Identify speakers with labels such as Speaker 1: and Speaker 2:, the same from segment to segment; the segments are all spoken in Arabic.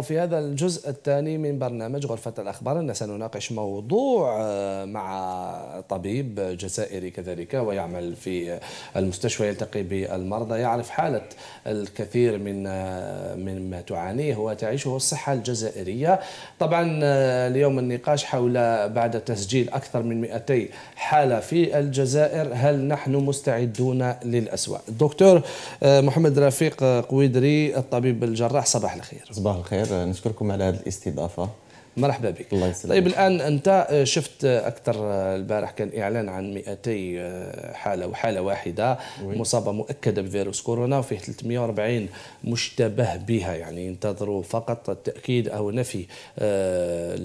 Speaker 1: وفي هذا الجزء الثاني من برنامج غرفة الأخبار سنناقش موضوع آه، مع طبيب جزائري كذلك ويعمل في المستشفى يلتقي بالمرضى يعرف حالة الكثير من آه، من ما تعانيه وتعيشه الصحة الجزائرية. طبعا آه، اليوم النقاش حول بعد تسجيل أكثر من 200 حالة في الجزائر هل نحن مستعدون للأسوأ الدكتور محمد رفيق قويدري الطبيب الجراح صباح الخير.
Speaker 2: صباح الخير. الخير نشكركم على هذه الاستضافة.
Speaker 1: مرحبا بك.
Speaker 2: الله يسلمك.
Speaker 1: طيب الآن أنت شفت أكثر البارح كان إعلان عن 200 حالة وحالة واحدة وي. مصابة مؤكدة بفيروس كورونا وفيه 340 مشتبه بها. يعني ينتظروا فقط التأكيد أو نفي آه،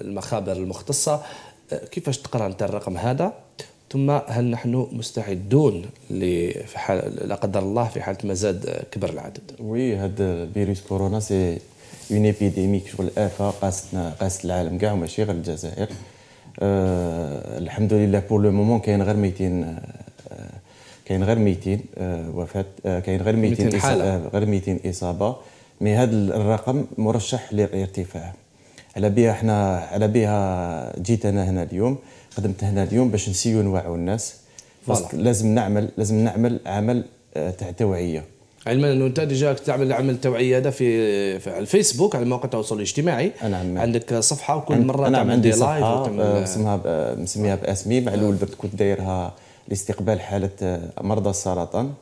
Speaker 1: المخابر المختصة. آه، كيفاش تقرأ أنت الرقم هذا؟ ثم هل نحن مستعدون لا قدر الله في حالة ما زاد كبر العدد؟
Speaker 2: oui هذا فيروس كورونا c'est une épidémie كشغل افه قاستنا قاست العالم كاع وماشي غير الجزائر أه الحمد لله pour le moment كاين غير 200 أه كاين غير 200 أه وفاه كاين غير 200
Speaker 1: 200 حالة.
Speaker 2: غير 200 اصابه mais هذا الرقم مرشح للارتفاع على بها إحنا على بها جيت أنا هنا اليوم قدمت هنا اليوم باش نسيو نوعوا الناس لازم نعمل لازم نعمل عمل تاع توعيه
Speaker 1: علما أنه أنت déjà تعمل عمل توعية هذا في, في الفيسبوك على مواقع التواصل الاجتماعي.
Speaker 2: نعم
Speaker 1: عندك صفحة وكل مرة
Speaker 2: نعم
Speaker 1: تعمل
Speaker 2: عندي
Speaker 1: live
Speaker 2: صفحة مسميها مسميها باسمي. مع الأول درت كنت دايرها لاستقبال حالة مرضى السرطان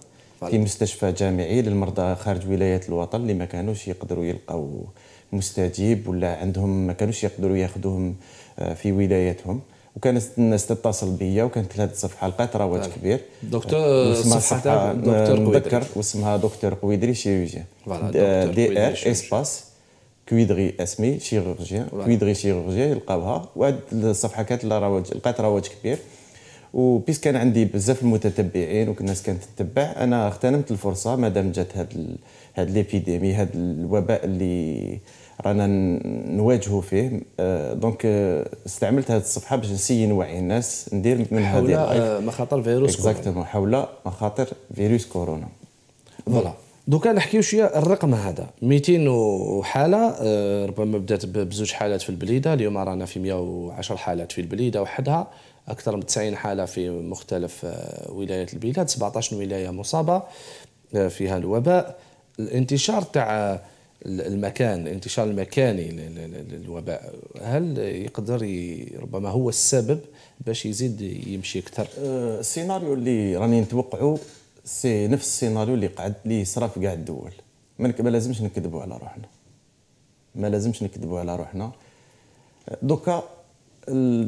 Speaker 2: في مستشفى جامعي للمرضى خارج ولاية الوطن اللي ما كانوش يقدروا يلقاو مستجيب ولا عندهم ما كانوش يقدروا ياخذوهم في ولايتهم. وكانت الناس تتصل بيا وكانت هذه الصفحه لقات رواج كبير.
Speaker 1: دكتور صفحة دكتور
Speaker 2: نذكر واسمها دكتور قويدري شيروجيان دي آر إسباس كويدري اسمي شيروجيان كويدري شيروجيان يلقاوها. وهذه الصفحة كانت رواج لقات رواج كبير. وبيس كان عندي بزاف المتتبعين والناس كانت تتبع. أنا اغتنمت الفرصة مادام جات هاد هاد l'épidémie هاد الوباء اللي رانا نواجهوا فيه. donc استعملت هذه الصفحة باش نسي نوعي الناس ندير من
Speaker 1: هذه حول مخاطر فيروس
Speaker 2: كورونا. حول مخاطر فيروس كورونا.
Speaker 1: voilà. دوكا نحكيو شوية الرقم هذا. 200 حاله ربما بدات بزوج حالات في البليدة. اليوم رانا في 110 حالات في البليدة وحدها. أكثر من 90 حالة في مختلف ولايات البلاد. 17 ولاية مصابة فيها الوباء. الانتشار تاع المكان الانتشار المكاني للوباء. هل يقدر ربما هو السبب باش يزيد يمشي أكثر؟
Speaker 2: أه، السيناريو اللي راني نتوقعوا سي نفس السيناريو اللي قعد اللي صرا في كاع الدول. ما لازمش نكذبوا على روحنا. ما لازمش نكذبوا على روحنا. دوكا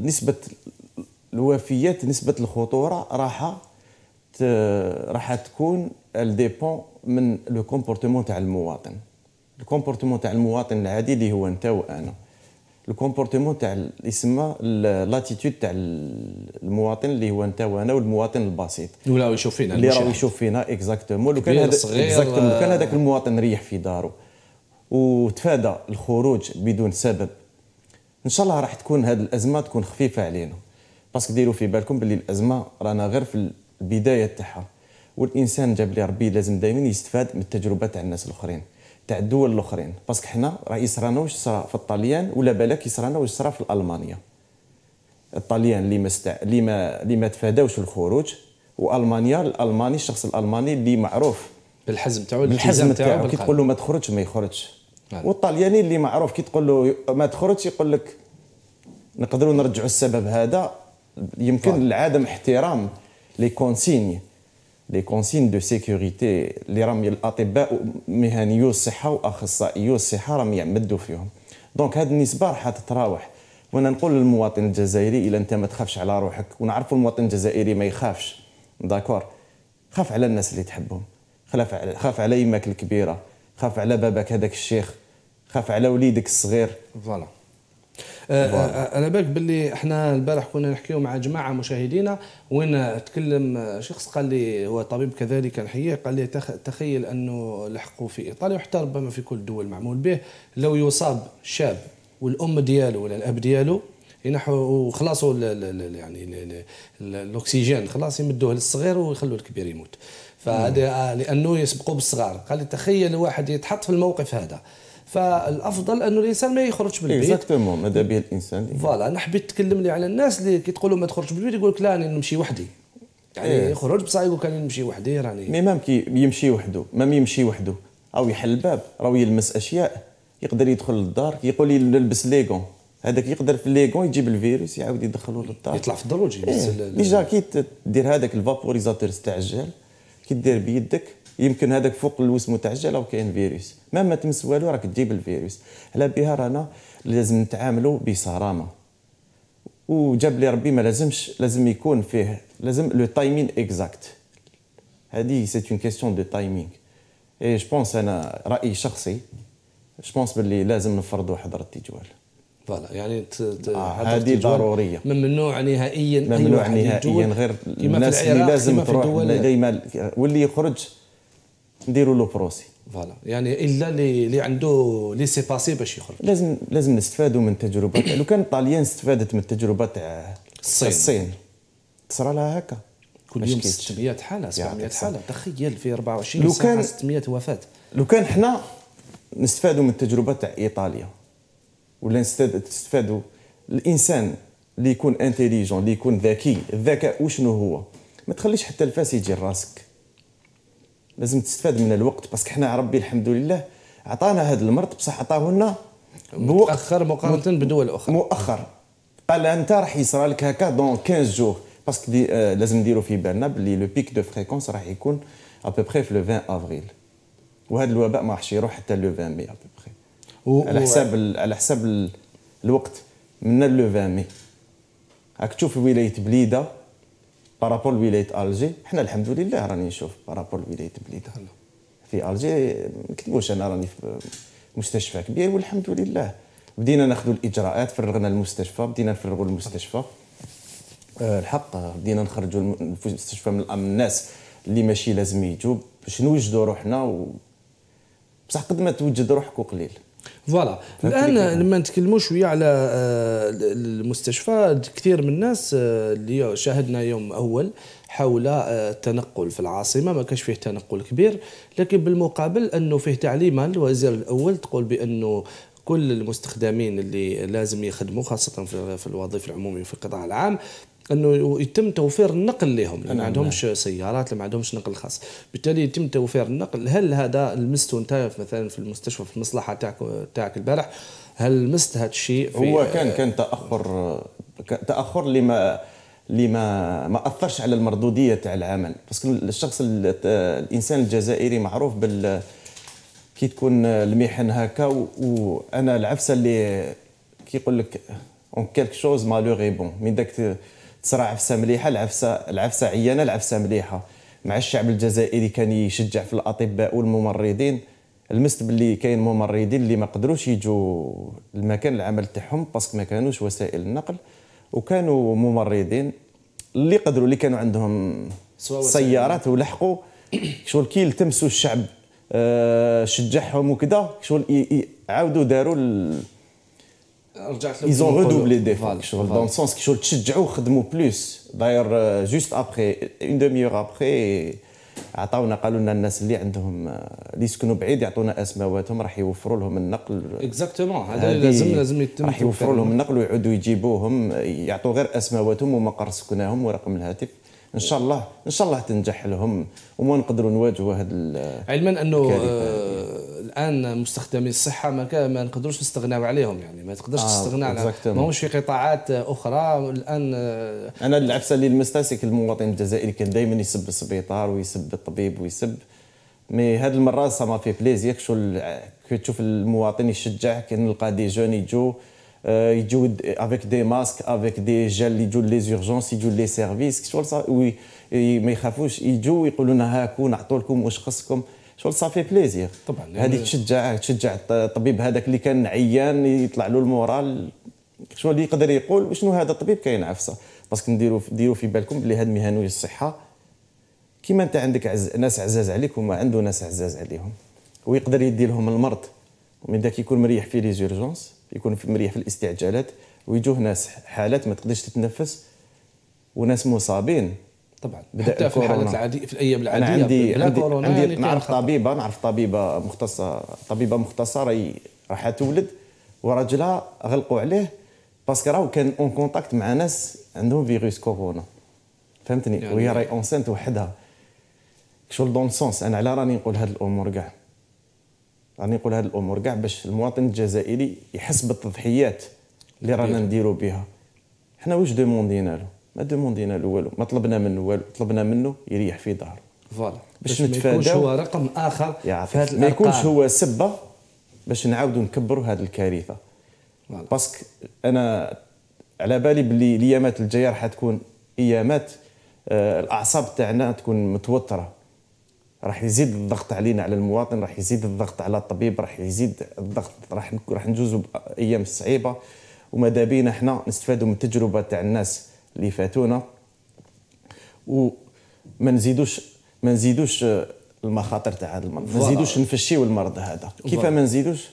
Speaker 2: نسبة الوفيات نسبة الخطورة راح راح تكون elle dépend من le comportement تاع المواطن. ال comportement تاع المواطن العادي اللي هو انت وأنا ال comportement تاع اللي يسمى l'attitude تاع المواطن اللي هو انت وأنا والمواطن البسيط.
Speaker 1: ولا يشوف فينا
Speaker 2: اللي راه يشوف فينا exactement لو كان هذا exactement كان هذاك المواطن ريح في داره وتفادى الخروج بدون سبب إن شاء الله راح تكون هذه الأزمة تكون خفيفة علينا. parce que ديروا في بالكم باللي الأزمة رانا غير في البداية تاعها. والإنسان جاب لي ربي لازم دائما يستفاد من التجربة تاع الناس الأخرين. تاع الدول الاخرين. parce que حنا راه يصرانا واش صرا في الطليان ولا بالك يصرانا واش صرا في المانيا الطليان اللي ما مستع... اللي ما اللي ما تفاداوش الخروج وألمانيا الألماني الشخص الألماني اللي معروف.
Speaker 1: بالحزم تاعو
Speaker 2: بالحزم تاعو كي تقول له ما تخرجش ما يخرجش. نعم. والطلياني اللي معروف كي تقول له ما تخرجش يقول لك نقدروا نرجعوا السبب هذا. يمكن. لعدم احترام les consignes les consignes de sécurité اللي راهم الأطباء مهنيو الصحة وأخصائيو الصحة راهم يعمدوا فيهم. donc هذه النسبة راح تتراوح. وأنا نقول للمواطن الجزائري إلا أنت ما تخافش على روحك ونعرفوا المواطن الجزائري ما يخافش. d'accord خاف على الناس اللي تحبهم. خاف على خاف على يماك الكبيرة. خاف على باباك هذاك الشيخ. خاف على وليدك الصغير.
Speaker 1: فوالا آه، آه، أنا بالك باللي إحنا البارح كنا نحكيو مع جماعة مشاهدينا وين تكلم شخص قال لي هو طبيب كذلك نحييه قال لي تخيل أنه لحقوا في إيطاليا وحتى ربما في كل الدول معمول به. لو يصاب شاب والأم ديالو ولا الأب ديالو ينحوا وخلاصوا يعني الأكسجين خلاص يمدوه للصغير ويخلوا الكبير يموت. فهذا لأنه يسبقوا بالصغار. قال لي تخيل واحد يتحط في الموقف هذا. فالأفضل أنه الإنسان ما يخرجش من البيت.
Speaker 2: exactement ماذا به الإنسان؟
Speaker 1: voilà أنا حبيت تكلم لي على الناس اللي كي تقول لهم ما تخرجش من البيت يقول لك لا أنا نمشي وحدي. يعني
Speaker 2: إيه.
Speaker 1: يخرج بصح يقول لك أنا نمشي وحدي راني
Speaker 2: مي مام كي يمشي وحده même يمشي وحده. أو يحل الباب راهو يلمس أشياء يقدر يدخل للدار يقول لي نلبس les gants. هذاك يقدر في les gants يجيب الفيروس يعاود يدخلوه للدار.
Speaker 1: يطلع في الدروج
Speaker 2: إيه. déjà كي دير هذاك ال vaporisateur تاع الجل كي دير بيدك يمكن هذاك فوق الوسم تاع الجل أو كاين فيروس. ما ما تمس والو راك تجيب الفيروس. على بها رانا لازم نتعاملوا بصرامة. وجاب لي ربي ما لازمش لازم يكون فيه لازم le timing exact هذه c'est une question de timing et je pense أنا رأيي شخصي je pense باللي لازم نفرضوا حظر التجوال.
Speaker 1: voilà يعني ت- ت-
Speaker 2: آه، هذه ضرورية.
Speaker 1: ممنوع نهائيا
Speaker 2: ممنوع نهائيا غير الناس اللي لازم تروح ديما واللي يخرج نديروا له procès.
Speaker 1: voilà. يعني إلا اللي اللي عنده laissez-passer باش يخرج.
Speaker 2: لازم لازم نستفادوا من تجربة. لو كان الطاليان استفادت من التجربه تاع
Speaker 1: الصين.
Speaker 2: الصين تصرى لها هكا.
Speaker 1: كل يوم
Speaker 2: شكيتش.
Speaker 1: 600 حالة 700
Speaker 2: يعطيك
Speaker 1: حالة. تخيل في 24
Speaker 2: لو كان-
Speaker 1: 600 وفاة.
Speaker 2: لو كان حنا نستفادوا من التجربه تاع إيطاليا ولا نستفاد- نستفادوا الإنسان اللي يكون intelligent اللي يكون ذكي. الذكاء وشنو هو؟ ما تخليش حتى الفاس يجي لراسك. لازم تستفاد من الوقت parce que حنا ربي الحمد لله عطانا هذا المرض بصح عطاه لنا بوقت
Speaker 1: متأخر مقارنة بدول أخرى.
Speaker 2: مؤخر. قال أنت راح يصرى لك هكا dans 15 jours parce que دي آه لازم نديرو في بالنا بلي le pic de fréquence راح يكون à peu près في le 20 افريل وهذا الوباء ما راحش يروح حتى le 20 mai à
Speaker 1: peu
Speaker 2: près
Speaker 1: على
Speaker 2: حساب ال- على حساب ال- الوقت. من le 20 مي راك تشوف ولاية بليدة. par rapport ل ولايه Alger حنا الحمد لله راني نشوف par rapport ل ولايه بليده في Alger ما نكذبوش أنا راني في مستشفى كبير والحمد لله بدينا ناخذ الاجراءات فرغنا المستشفى بدينا نفرغوا المستشفى الحق بدينا نخرجوا الم- المستشفى من الناس اللي ماشي لازم يجوا باش نوجدوا روحنا و... بصح قد ما توجد روحك وقليل
Speaker 1: فوالا. الآن لما نتكلموا شوية على آه، المستشفى كثير من الناس آه، اللي شاهدنا يوم أول حول آه، التنقل في العاصمة. ما كانش فيه تنقل كبير لكن بالمقابل أنه فيه تعليمه الوزير الأول تقول بأنه كل المستخدمين اللي لازم يخدموا خاصة في في الوظيفة العمومية في القطاع العام أنه يتم توفير النقل لهم لأن ما عندهمش سيارات ما عندهمش نقل خاص. بالتالي يتم توفير النقل. هل هذا لمسته انت مثلا في المستشفى في المصلحة تاعك تاعك البارح؟ هل لمست هذا الشيء
Speaker 2: هو كان كان تاخر تأخر اللي ما اللي ما ما أثرش على المردودية تاع العمل. parce que الشخص ال- الإنسان الجزائري معروف بال كي تكون المحن هكا وأنا العفسة اللي كي يقول لك à quelque chose malheur est bon من داك تصرى عفسة مليحة العفسه العفسة عيانة العفسة مليحة. مع الشعب الجزائري كان يشجع في الأطباء والممرضين لمست باللي كاين ممرضين اللي ما قدروش يجوا المكان العمل تاعهم parce que ما كانوش وسائل النقل. وكانوا ممرضين اللي قدروا اللي كانوا عندهم سيارات ولحقوا شغل كي التمسوا الشعب آه، شجعهم وكذا شغل عاودوا داروا
Speaker 1: رجعت
Speaker 2: ils ont redoublé
Speaker 1: des voilà،
Speaker 2: شغل.
Speaker 1: dans
Speaker 2: ce sens كي شغل تشجعوا خدموا plus d'ailleurs juste après une demi-heure après عطاونا قالوا لنا الناس اللي عندهم آه، اللي يسكنوا بعيد يعطونا أسماواتهم راح يوفروا لهم النقل.
Speaker 1: exactement هذا لازم لازم يتم
Speaker 2: راح يوفروا لهم النقل ويعودوا يجيبوهم يعطوا غير أسماواتهم ومقر سكناهم ورقم الهاتف. إن شاء الله إن شاء الله تنجح لهم وما نقدروا نواجهوا هذا
Speaker 1: علما
Speaker 2: أنه.
Speaker 1: آه الآن مستخدمي الصحة ما ما نقدروش نستغناو عليهم يعني ما تقدرش
Speaker 2: آه،
Speaker 1: تستغنى على
Speaker 2: exactement.
Speaker 1: ما هوش في قطاعات أخرى الآن
Speaker 2: أنا العفسة اللي لمستها c'est المواطن الجزائري كان دائما يسب السبيطار ويسب الطبيب ويسب mais هاد المره ça m'a fait plaisir شغل كي تشوف المواطن يشجع كي نلقى des gens يجوا يجوا avec des masques avec des gels يجوا les urgences يجوا les services شغل ما يخافوش يجوا يقولوا لنا هاكو نعطوا لكم واش خصكم شغل ça fait plaisir.
Speaker 1: طبعاً، يعني-
Speaker 2: هذه تشجع تشجع الطبيب هذاك اللي كان عيان يطلع له ال moral. اللي يقدر يقول وشنو هذا الطبيب كاين عفسة. parce que نديروا ديروا في بالكم بلي هاد مهنيي الصحة. كيما انت عندك عز... ناس عزاز عليك وما عنده ناس عزاز عليهم. ويقدر يدي لهم المرض. ومن ذاك يكون مريح في les urgences يكون في مريح في الاستعجالات ويجوه ناس حالات ما تقدرش تتنفس وناس مصابين.
Speaker 1: طبعا.
Speaker 2: بدأ
Speaker 1: حتى في. الحالات العاديه في
Speaker 2: الأيام
Speaker 1: العادية
Speaker 2: عندي
Speaker 1: بلا
Speaker 2: عندي,
Speaker 1: كورونا
Speaker 2: عندي
Speaker 1: يعني
Speaker 2: نعرف. طبيبة نعرف طبيبة مختصه طبيبة مختصة راهي راح تولد وراجلها غلقوا عليه parce que راهو كان en contact مع ناس عندهم فيروس كورونا. فهمتني؟ يعني وهي راهي enceinte وحدها. شغل dans ce sens أنا على راني نقول هاد الأمور كاع. راني نقول هاد الأمور كاع باش المواطن الجزائري يحس بالتضحيات اللي رانا نديرو بها. حنا واش demand ينا له؟ ما demand ينا له والو ما طلبنا منه والو طلبنا منه يريح في داره.
Speaker 1: voilà. باش نتفاداو هو رقم آخر
Speaker 2: في ما يكونش هو سبه باش نعاودوا نكبروا هذه الكارثة. parce que أنا على بالي باللي الأيامات الجاية راح تكون أيامات آه الأعصاب تاعنا تكون متوترة. راح يزيد الضغط علينا على المواطن راح يزيد الضغط على الطبيب راح يزيد الضغط راح راح نجوزوا أيام صعيبة. وماذا بينا إحنا؟ نستفادوا من التجربة تاع الناس. اللي فاتونا. وما نزيدوش ما نزيدوش المخاطر تاع هذا المرض. ما نزيدوش نفشيو المرض هذا. كيف ما نزيدوش؟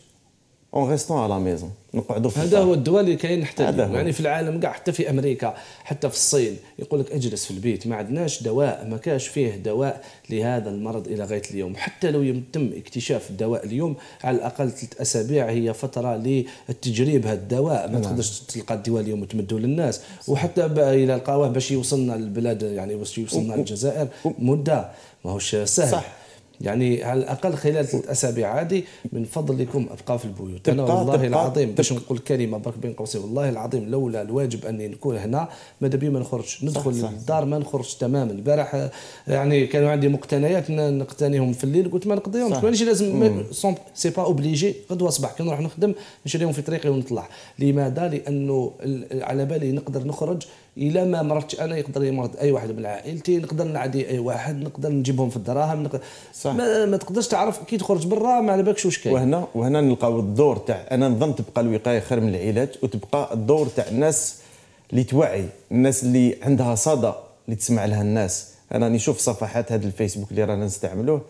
Speaker 2: en restant à la maison نقعدوا في
Speaker 1: هذا هو الدواء اللي كاين حتى يعني في العالم كاع حتى في أمريكا حتى في الصين. يقول لك اجلس في البيت. ما عندناش دواء ما كاش فيه دواء لهذا المرض إلى غاية اليوم. حتى لو يتم اكتشاف الدواء اليوم على الأقل ثلاث أسابيع هي فترة للتجريب هذا الدواء. ما نعم. تقدرش تلقى الدواء اليوم وتمدوا للناس. وحتى إلى لقاوه باش يوصلنا للبلاد يعني باش يوصلنا للجزائر مدة. ماهوش سهل. صح. يعني على الأقل خلال ثلاث أسابيع عادي من فضلكم ابقى في البيوت. أنا والله تبقى العظيم باش نقول كلمة برك بين قوسين والله العظيم لولا الواجب أني نكون هنا ماذا بي ما نخرجش؟ ندخل للدار ما نخرجش تماما. البارح يعني كانوا عندي مقتنيات نقتنيهم في الليل قلت ما نقضيهمش. مانيش لازم c'est pas obligé غدوة صباح كي نروح نخدم نشريهم في طريقي ونطلع. لماذا؟ لأنه على بالي نقدر نخرج إلا ما مرضتش أنا يقدر يمرض أي واحد من عائلتي نقدر نعدي أي واحد نقدر نجيبهم في الدراهم نقدر صح. ما, ما تقدرش تعرف كي تخرج برا ما على بالكش واش كاين.
Speaker 2: وهنا وهنا نلقاو الدور تاع أنا نظن تبقى الوقاية خير من العلاج وتبقى الدور تاع الناس اللي توعي الناس اللي عندها صدى اللي تسمع لها الناس. أنا نشوف صفحات هذا الفيسبوك اللي رانا نستعملوه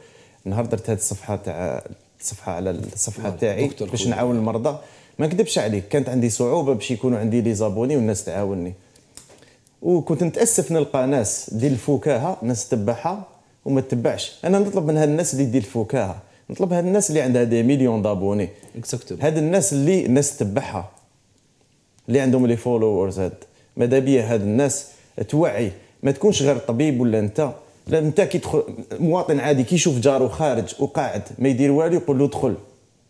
Speaker 2: نهار درت هذه الصفحة تاع الصفحة على الصفحة تاعي باش نعاون المرضى. ما نكذبش عليك كانت عندي صعوبة باش يكونوا عندي لي زابوني والناس تعاونني. وكنت نتأسف نلقى ناس دير الفكاهة ناس تبعها وما تتبعش. أنا نطلب من هاد الناس اللي دير الفكاهة نطلب هاد الناس اللي عندها des millions d'abonnés. هاد الناس اللي الناس تتبعها اللي عندهم les followers هاد. ماذا بيا هاد الناس؟ توعي. ما تكونش غير طبيب ولا انت؟ لا انت كي تدخل مواطن عادي كي يشوف جاره خارج وقاعد ما يدير والو يقول له دخل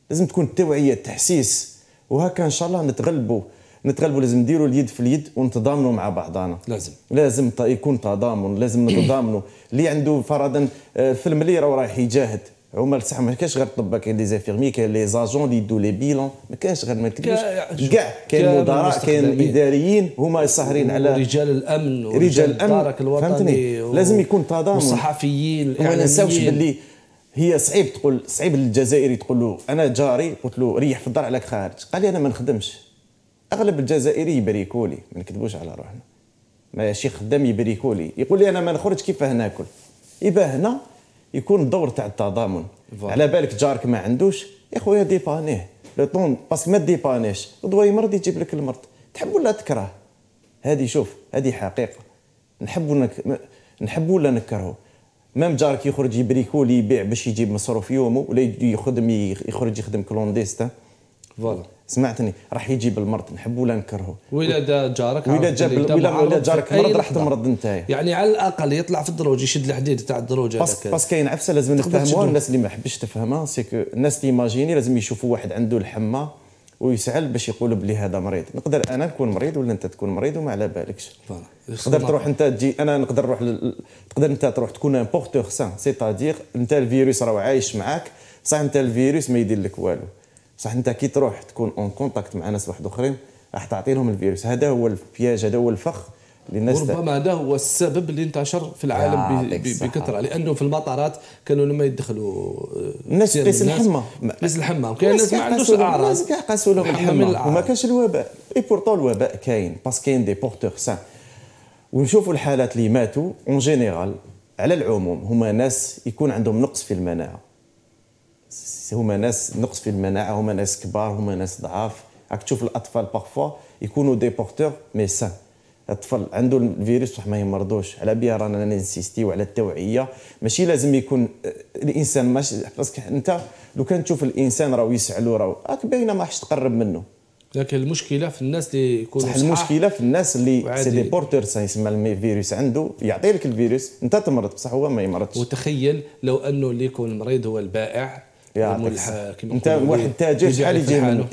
Speaker 2: لازم تكون التوعيه التحسيس وهكا إن شاء الله نتغلبوا. نتغلبوا لازم نديروا اليد في اليد ونتضامنوا مع بعضنا.
Speaker 1: لازم.
Speaker 2: لازم يكون تضامن لازم نتضامنوا. اللي عنده فرضا آه، في الملي راه رايح يجاهد هما صح ما كاينش غير الطباء كاين les infirmiers كاين les agents اللي يدوا les bilans ما كاينش غير ما كاع كاين مدراء كاين اداريين هما ساهرين على
Speaker 1: رجال الأمن
Speaker 2: ورجال الأمن. الوطني فهمتني؟ و... لازم يكون تضامن.
Speaker 1: والصحفيين
Speaker 2: وما ننساوش باللي هي صعيب تقول صعيب للجزائري تقول له أنا جاري. قلت له ريح في الدار عليك خارج. قال لي أنا ما نخدمش. أغلب الجزائري ي bricoler ما نكذبوش على روحنا. ماشي خدام ي bricoler يقول لي أنا ما نخرج كيفاه ناكل؟ يبا هنا يكون الدور تاع التضامن. على بالك جارك ما عندوش؟ يا خويا dépanné ه. le temps parce que ما dépanné ش. غدوه يمرض يجيب لك المرض. تحب ولا تكره؟ هذه شوف هذه حقيقة. نحب نك... نحب ولا نكرهه؟ même جارك يخرج ي bricoler يبيع باش يجيب مصروف يومه ولا يخدم يخرج يخدم كلونديستا
Speaker 1: voilà.
Speaker 2: سمعتني راح يجيب المرض نحبوا ولا نكرهه؟
Speaker 1: وإلا دا جارك
Speaker 2: وإلا جاب وإلا ولا جارك مرض راح تمرض انت
Speaker 1: يعني على الأقل يطلع في الدروج يشد الحديد تاع الدروج
Speaker 2: بس بس كاين عفسة لازم نفهموها الناس اللي ما حبش تفهمها c'est que الناس ت imaginer لازم يشوفوا واحد عنده الحمى ويسعل باش يقول بلي هذا مريض. نقدر أنا نكون مريض ولا أنت تكون مريض وما على بالكش تقدر تروح أنت تجي أنا نقدر نروح ل... تقدر أنت تروح تكون un porteur sain c'est-à-dire أنت الفيروس راه عايش معاك صح أنت الفيروس ما يدير لك والو. بصح انت كي تروح تكون en contact مع ناس واحد اخرين راح تعطي لهم الفيروس. هذا هو ال piège هذا هو الفخ
Speaker 1: للناس وربما هذا هو السبب اللي انتشر في العالم بكثرة. لأنه في المطارات كانوا لما يدخلوا
Speaker 2: آه، الناس قيس الحمى.
Speaker 1: قيس الحمى. وكاين ناس ما عندوش أعراض. الناس
Speaker 2: كاع قاسوا لهم الحمى وما كانش الوباء. et pourtant الوباء كاين parce que كاين des porteurs sains ونشوفوا الحالات اللي ماتوا en général على العموم هما ناس يكون عندهم نقص في المناعة. هما ناس نقص في المناعة هما ناس كبار هما ناس ضعاف. راك تشوف الأطفال parfois يكونوا des porteurs mais sains الطفل عنده الفيروس بصح ما يمرضوش. على بها رانا ن insister و على التوعية. ماشي لازم يكون آه، الإنسان ماشي parce que أنت لو كان تشوف الإنسان راه يسعلو راه راك باينة ما حش تقرب منه.
Speaker 1: لكن المشكلة في الناس اللي يكونوا
Speaker 2: صح المشكلة في الناس اللي. c'est des porteurs يسمى الفيروس عنده يعطي لك الفيروس أنت تمرض بصح هو ما يمرضش؟
Speaker 1: وتخيل لو أنه اللي يكون مريض هو البائع
Speaker 2: يعطيك انت واحد تاجر شحال يجي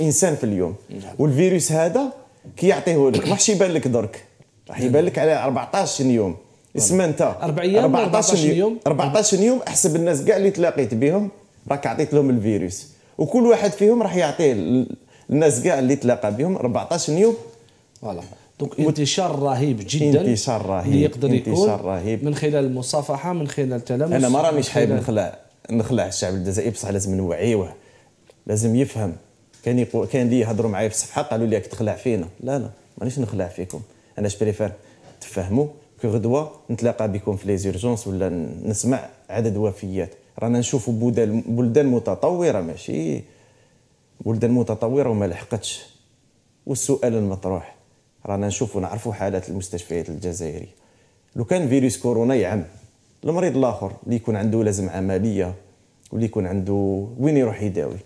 Speaker 2: إنسان في اليوم. والفيروس هذا كي يعطيه لك ماحش يبان لك درك. راح يبان لك على 14 يوم. اسمع أنت.
Speaker 1: أربع أيام ولا 14 يوم؟
Speaker 2: 14 يوم أحسب الناس كاع اللي تلاقيت بهم راك عطيت لهم الفيروس. وكل واحد فيهم راح يعطيه ال- الناس كاع اللي تلاقى بهم 14 يوم.
Speaker 1: voilà. donc انتشار رهيب جدا.
Speaker 2: انتشار رهيب،
Speaker 1: اللي يقدر يكون
Speaker 2: رهيب.
Speaker 1: من خلال المصافحة من خلال التلامس
Speaker 2: أنا ما رانيش حايب نخلع نخلع الشعب الجزائري بصح لازم نوعيوه لازم يفهم. كان يقول كان اللي يهضروا معايا في الصفحة قالوا لي راك تخلع فينا. لا لا مانيش نخلع فيكم. أنا préfère؟ تفهموا غدوه نتلاقى بكم في les urgences ولا نسمع عدد وفيات. رانا نشوفوا بلدان بلدان متطورة ماشي. بلدان متطورة وما لحقتش. والسؤال المطروح رانا نشوفوا نعرفوا حالات المستشفيات الجزائرية. لو كان فيروس كورونا يعم. المريض الآخر اللي يكون عنده لازم عملية واللي يكون عنده وين يروح يداوي.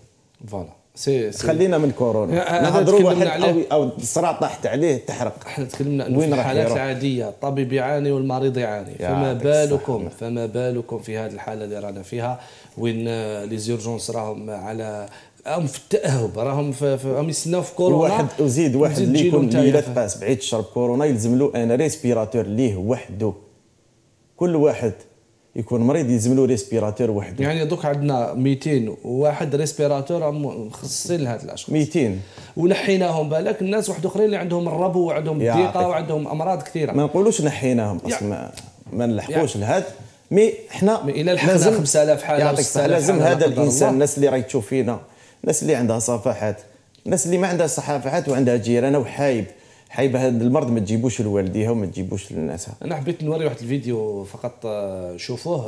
Speaker 1: voilà. c'est c'est
Speaker 2: خلينا من كورونا. نهضروا واحد
Speaker 1: عليه.
Speaker 2: أو أو الصرع طاحت عليه تحرق.
Speaker 1: إحنا تكلمنا
Speaker 2: إنه
Speaker 1: في الحالات؟ العاديه الطبيب يعاني والمريض يعاني. فما بالكم. فما بالكم في هذه الحالة اللي رانا فيها. وين آه، les urgences راهم على راهم في التأهب راهم راهم يستناو في كورونا.
Speaker 2: واحد وزيد واحد اللي يكون اللي تقاس بعيد الشر بكورونا يلزم له un respirateur ليه وحده. كل واحد يكون مريض يلزم له respirateur وحده.
Speaker 1: يعني دوك عندنا 200 واحد respirateur مخصصين لهاد الأشخاص.
Speaker 2: 200
Speaker 1: ولحيناهم بالك الناس واحد اخرين اللي عندهم الربو وعندهم. الضيقه وعندهم أمراض كثيرة.
Speaker 2: ما نقولوش نحيناهم بس
Speaker 1: يعني-
Speaker 2: ما ما نلحقوش لهاد. مي
Speaker 1: مي إلا لحقنا 5000 حالة
Speaker 2: يعطيك
Speaker 1: 6000
Speaker 2: لازم هذا
Speaker 1: الإنسان.
Speaker 2: الناس اللي راهي تشوف فينا الناس اللي عندها صفحات الناس اللي ما عندها صفحات وعندها جيرانها وحاب. حاب هذا المرض ما تجيبوش لوالديها وما تجيبوش لناسها
Speaker 1: أنا حبيت نوري واحد الفيديو فقط آه، شوفوه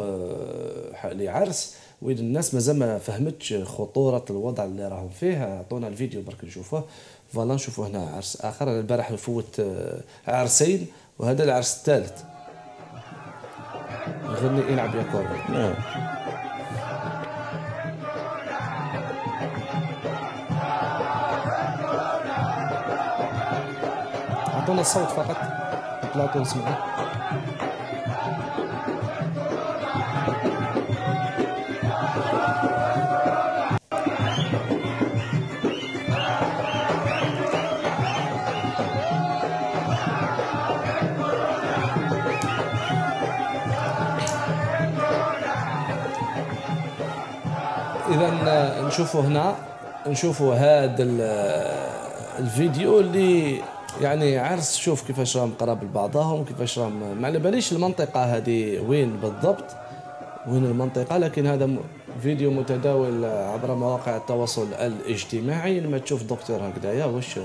Speaker 1: آه، لعرس وين الناس مازال ما فهمتش خطورة الوضع اللي راهم فيه اعطونا الفيديو برك نشوفوه. voilà نشوفوا هنا عرس آخر. أنا البارح فوت آه، عرسين وهذا العرس الثالث. يغني يلعب يا كوربي أعطونا الصوت فقط. بلاطو نسمعه اذا نشوفوا هنا نشوفوا هذا ال- الفيديو اللي يعني عرس شوف كيفاش راهم قراب لبعضهم كيفاش راهم ما على باليش المنطقة هذه وين بالضبط وين المنطقة لكن هذا فيديو متداول عبر مواقع التواصل الاجتماعي. لما تشوف دكتور هكذايا واش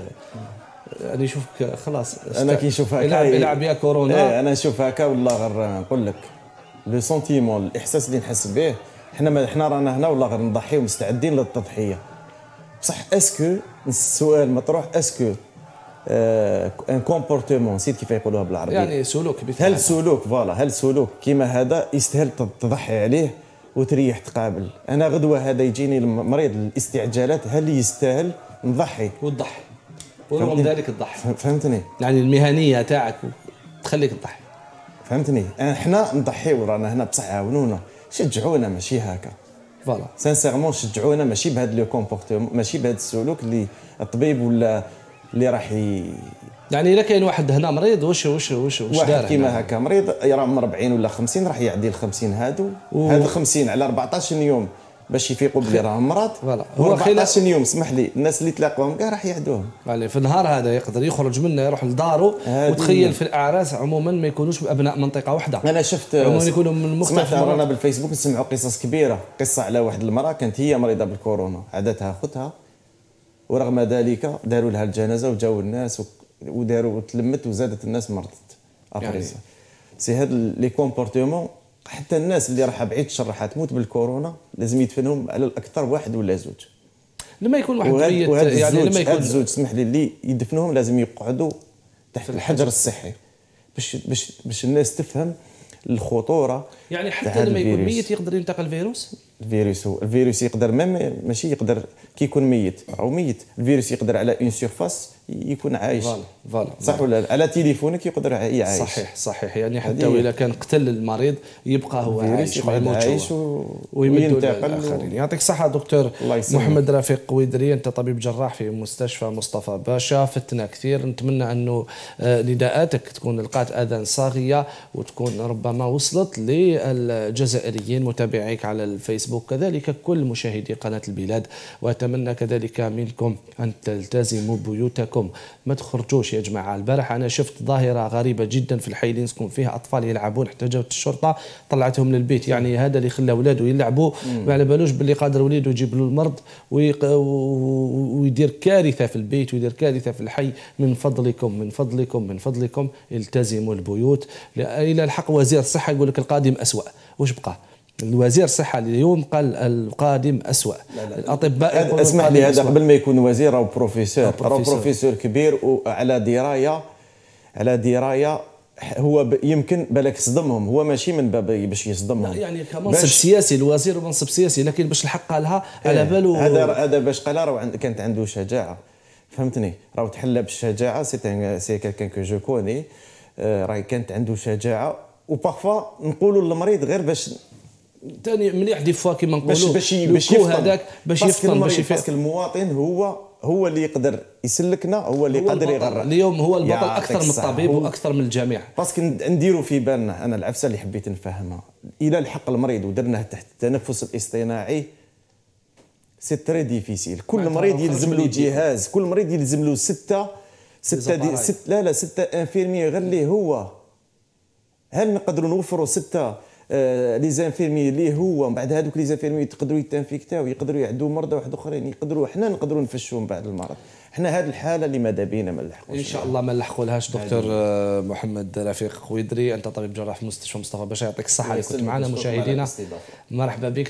Speaker 1: يعني يشوفك خلاص
Speaker 2: أنا كي نشوف هكا
Speaker 1: يلعب يلعب يا كورونا.
Speaker 2: إيه أنا نشوف هكا والله غير نقول لك le sentiment الإحساس اللي نحس به حنا حنا رانا هنا والله غير نضحيو مستعدين للتضحية. بصح est-ce que السؤال مطروح est-ce que un comportement نسيت كيف يقولوها بالعربيه
Speaker 1: يعني سلوك
Speaker 2: هل سلوك؟ voilà هل سلوك؟ كيما هذا يستاهل تضحي عليه وتريح تقابل. أنا غدوة هذا يجيني مريض الاستعجالات هل يستاهل؟ نضحي.
Speaker 1: وتضحي ورغم؟ ذلك تضحي
Speaker 2: فهمتني؟
Speaker 1: يعني المهنية تاعك تخليك تضحي.
Speaker 2: فهمتني؟ إحنا نضحيو رانا هنا بصح عاونونا. شجعونا ماشي هكا.
Speaker 1: voilà.
Speaker 2: sincèrement شجعونا ماشي بهذا le comportement ماشي بهذا السلوك اللي الطبيب ولا اللي راح ي...
Speaker 1: يعني الا كاين واحد هنا مريض واش واش واش واش
Speaker 2: واحد؟ كيما هكا مريض راه من 40 ولا 50 راح يعدي ال 50 هادو هاد 50 على 14 يوم باش يفيقوا بلي راهم مرض
Speaker 1: voilà.
Speaker 2: هو
Speaker 1: هو
Speaker 2: 14 يوم اسمح لي الناس اللي تلاقوهم كاع راح يعدوهم
Speaker 1: يعني في النهار هذا يقدر يخرج منه يروح لدارو وتخيل. في الأعراس عموما ما يكونوش ابناء منطقة واحدة
Speaker 2: أنا شفت
Speaker 1: عموما يكونوا من مختلف
Speaker 2: سمعت رانا. بالفيسبوك نسمعوا قصص كبيرة قصة على واحد المرأة كانت هي مريضة بالكورونا عداتها أختها ورغم ذلك داروا لها الجنازة وجاوا الناس وداروا وتلمت وزادت الناس مرضت
Speaker 1: يعني-
Speaker 2: c'est هاد les comportements حتى الناس اللي راح بعيد الشر راح تموت بالكورونا لازم يدفنهم على الأكثر واحد ولا زوج.
Speaker 1: لما يكون واحد
Speaker 2: وهاد
Speaker 1: ميت
Speaker 2: وهاد
Speaker 1: يعني
Speaker 2: الزوج
Speaker 1: لما
Speaker 2: هاد
Speaker 1: يكون
Speaker 2: الزوج اسمح لي اللي يدفنوهم لازم يقعدوا تحت الحجر. الصحي. باش باش باش الناس تفهم الخطورة
Speaker 1: يعني حتى لما يكون ميت يقدر ينتقل الفيروس؟
Speaker 2: الفيروس هو الفيروس يقدر même ماشي يقدر كي يكون ميت أو ميت الفيروس يقدر على une surface يكون عايش.
Speaker 1: voilà
Speaker 2: صح ولا على تليفونك يقدر يعيش.
Speaker 1: صحيح صحيح. يعني حتى وإذا كان قتل المريض يبقى هو عايش
Speaker 2: ما يموتش عايش
Speaker 1: ويمد للآخرين. يعطيك الصحة دكتور محمد رفيق قويدري أنت طبيب جراح في مستشفى مصطفى باشا. فتنا كثير. نتمنى أنه آه، نداءاتك تكون لقات آذان صاغية وتكون ربما وصلت للجزائريين متابعيك على الفيسبوك. كذلك كل مشاهدي قناة البلاد. وأتمنى كذلك منكم أن تلتزموا بيوتكم. لكم. ما تخرجوش يا جماعة. البارح أنا شفت ظاهرة غريبة جدا في الحي اللي نسكن فيها أطفال يلعبون احتجت الشرطة طلعتهم للبيت. يعني هذا اللي خلى اولاده يلعبوا. ما على بالوش باللي قادر وليده يجيب له المرض ويدير كارثة في البيت ويدير كارثة في الحي. من فضلكم من فضلكم من فضلكم التزموا البيوت. إلى الحق وزير الصحة يقول لك القادم أسوأ. وش بقى؟ الوزير الصحة اليوم قال القادم أسوأ. لا لا. الأطباء
Speaker 2: اسمح لي هذا قبل ما يكون وزير أو بروفيسور. أو بروفيسور. كبير وعلى دراية على دراية هو يمكن بالك صدمهم هو ماشي من باب باش يصدمهم.
Speaker 1: يعني كمنصب سياسي الوزير منصب سياسي لكن باش الحق قالها على إيه، باله
Speaker 2: هذا هذا باش قالها راه كانت عنده شجاعة. فهمتني؟ راه تحلى بالشجاعة. c'est c'est quelqu'un que je connais راه كانت عنده شجاعة. و parfois نقولوا للمريض غير باش
Speaker 1: ثاني مليح des fois كيما
Speaker 2: نقولوا. باش باش يفطن. هذاك باش يفطن باش parce que المواطن هو هو اللي يقدر يسلكنا هو اللي قادر يغرق.
Speaker 1: اليوم هو البطل أكثر من الطبيب وأكثر من الجميع.
Speaker 2: parce que نديروا في بالنا أنا العفسه اللي حبيت نفهمها إلا لحق المريض ودرناه تحت التنفس الاصطناعي c'est très difficile كل مريض يلزم له جهاز. كل مريض يلزم له سته ستة دي ست لا لا ستة infirmiers غير اللي هو. هل نقدروا نوفروا ستة les infirmiers اللي هو من بعد هذوك les infirmiers يقدروا يتنفيكتاو يقدروا يعدوا مرضى واحد آخرين يقدروا حنا نقدروا نفشوا من بعد المرض. حنا هذه الحالة اللي ماذا بينا ما نلحقوش.
Speaker 1: إن شاء الله ما نلحقوا لهاش دكتور آه، محمد رفيق قويدري أنت طبيب جراح في مستشفى مصطفى باشا يعطيك الصحة اللي كنت معنا مشاهدينا. مرحبا بك.